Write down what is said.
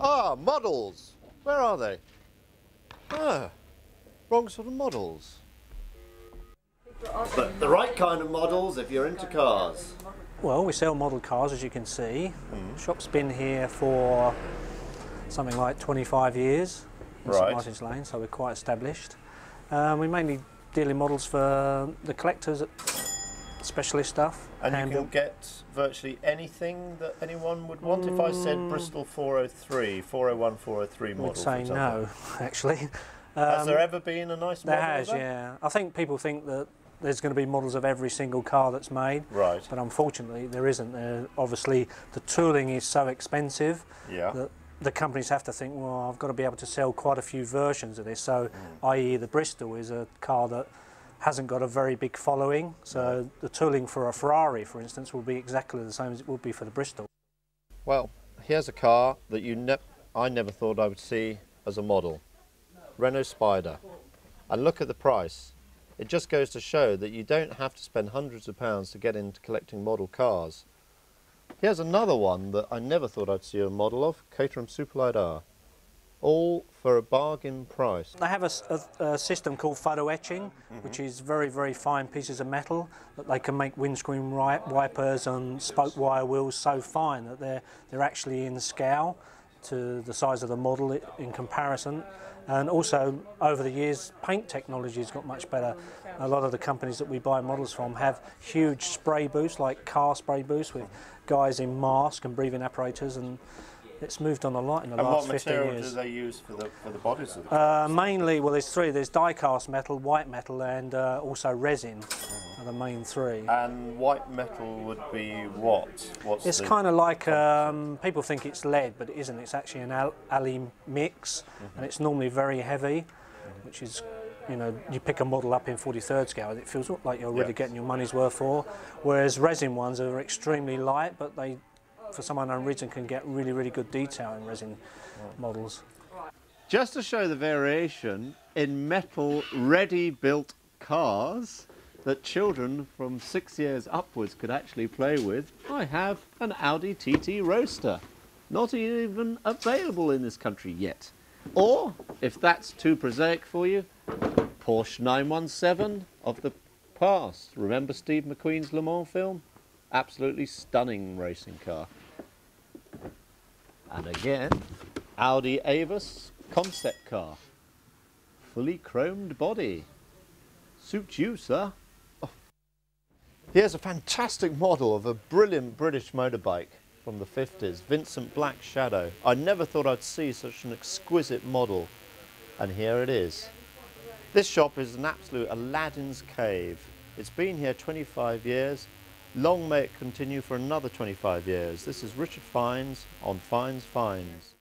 Ah, models. Where are they? Ah, wrong sort of models. But the right kind of models if you're into cars. Well, we sell model cars, as you can see. Shop's been here for something like 25 years in Right. St Martin's Lane, so we're quite established. Um, we mainly deal in models for the collectors, specialist stuff. And you can get virtually anything that anyone would want. If I said Bristol 403, 401, 403 model, We'd say no, actually. Has Um, there ever been a nice There model? There has, yeah. I think people think that there's going to be models of every single car that's made, Right. but unfortunately there isn't. Uh, obviously, the tooling is so expensive Yeah. that the companies have to think, well, I've got to be able to sell quite a few versions of this. So, Hmm. i.e., the Bristol is a car that hasn't got a very big following. So, the tooling for a Ferrari, for instance, will be exactly the same as it would be for the Bristol. Well, here's a car that you ne- I never thought I would see as a model. Renault Spider. And look at the price. It just goes to show that you don't have to spend hundreds of pounds to get into collecting model cars. Here's another one that I never thought I'd see a model of, Caterham Superlight R. All for a bargain price. They have a system called photo etching, mm-hmm. which is very, very fine pieces of metal that they can make windscreen wipers and spoke wire wheels so fine that they're they're actually in scale to the size of the model in comparison. And also, over the years, paint technology has got much better. A lot of the companies that we buy models from have huge spray booths, like car spray booths, with guys in masks and breathing apparatus, and it's moved on a lot in the And last what 15 material years. do they use for the, for the bodies of the Uh, mainly, well, there's three. There's die-cast metal, white metal, and uh, also resin are the main three. And white metal would be what? What's It's kind of like um, people think it's lead, but it isn't. It's actually an al- mix, and it's normally very heavy, which is, you know, you pick a model up in 43rd scale, and it feels like you're really Yes. getting your money's worth for. Whereas resin ones are extremely light, but they, for some unknown reason, can get really, really good detail in resin models. Just to show the variation in metal ready built cars that children from six years upwards could actually play with, I have an Audi TT Roadster. Not even available in this country yet. Or, if that's too prosaic for you, Porsche 917 of the past. Remember Steve McQueen's Le Mans film? Absolutely stunning racing car. And again, Audi Avus concept car. Fully chromed body. Suits you, sir. Oh. Here's a fantastic model of a brilliant British motorbike from the 50s, Vincent Black Shadow. I never thought I'd see such an exquisite model, and here it is. This shop is an absolute Aladdin's cave. It's been here 25 years. Long may it continue for another 25 years. This is Richard Fiennes on Fiennes Finds.